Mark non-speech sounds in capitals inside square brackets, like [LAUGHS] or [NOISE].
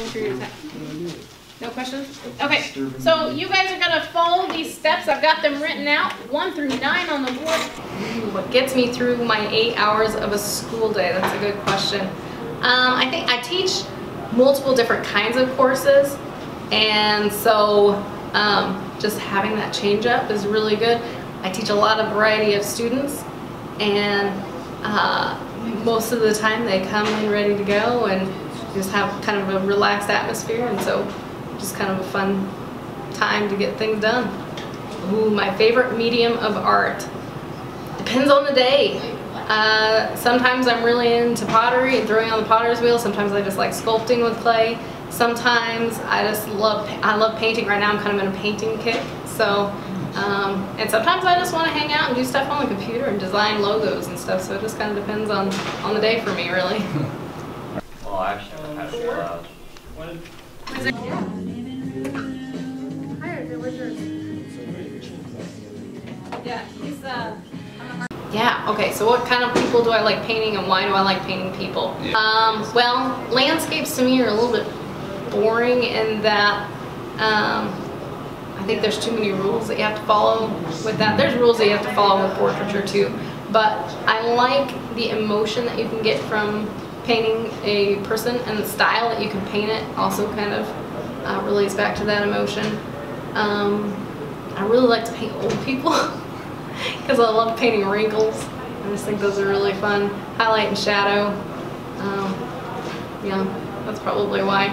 following through your text. No questions? Okay, so you guys are gonna follow these steps. I've got them written out, one through nine on the board. What gets me through my eight hours of a school day? That's a good question. Um, I think I teach multiple different kinds of courses, and so um, just having that change up is really good. I teach a lot of variety of students, and uh, most of the time they come in ready to go and just have kind of a relaxed atmosphere, and so just kind of a fun time to get things done. Ooh, my favorite medium of art. Depends on the day. Uh, sometimes I'm really into pottery and throwing on the potter's wheel. Sometimes I just like sculpting with clay. Sometimes I just love, I love painting. Right now I'm kind of in a painting kick. So, um, and sometimes I just want to hang out and do stuff on the computer and design logos and stuff. So it just kind of depends on, on the day for me, really. [LAUGHS] Well, actually, I'm kind of loud. Yeah, he's uh. Yeah, okay, so what kind of people do I like painting and why do I like painting people? Um, well, landscapes to me are a little bit boring in that um, I think there's too many rules that you have to follow with that. There's rules that you have to follow with portraiture too, but I like the emotion that you can get from painting a person and the style that you can paint it also kind of uh, relates back to that emotion. Um, I really like to paint old people [LAUGHS] because I love painting wrinkles. I just think those are really fun. Highlight and shadow. Um, yeah, that's probably why.